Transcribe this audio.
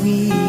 We.